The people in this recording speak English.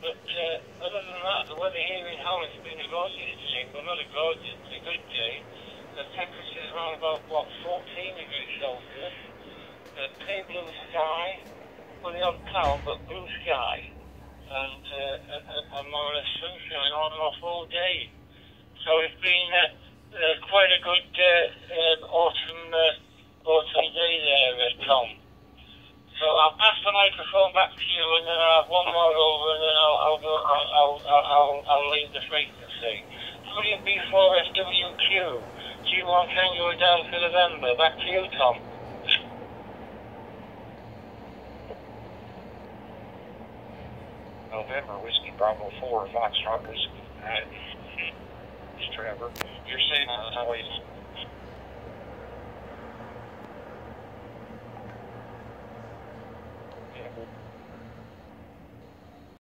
But uh, other than that, the weather here in Hull has been a gorgeous day. Well, not a gorgeous, a good day. The temperature is around about, what, 14 degrees Celsius. Blue sky, with the cloud, but blue sky. And, uh, or less sunshine on and off all day. So it's been uh, quite a good uh, uh, autumn, uh, autumn day there, uh, Tom. So I'll pass the microphone back to you, and then I'll have one more over, and then I'll I'll go, I'll, I'll, I'll, I'll, I'll leave the frequency. WB4SWQ, G1 Tango down for November. Back to you, Tom. November Whiskey Bravo 4 Foxtrot Whiskey. Alright. It's Trevor. You're saying Uh, that. Toys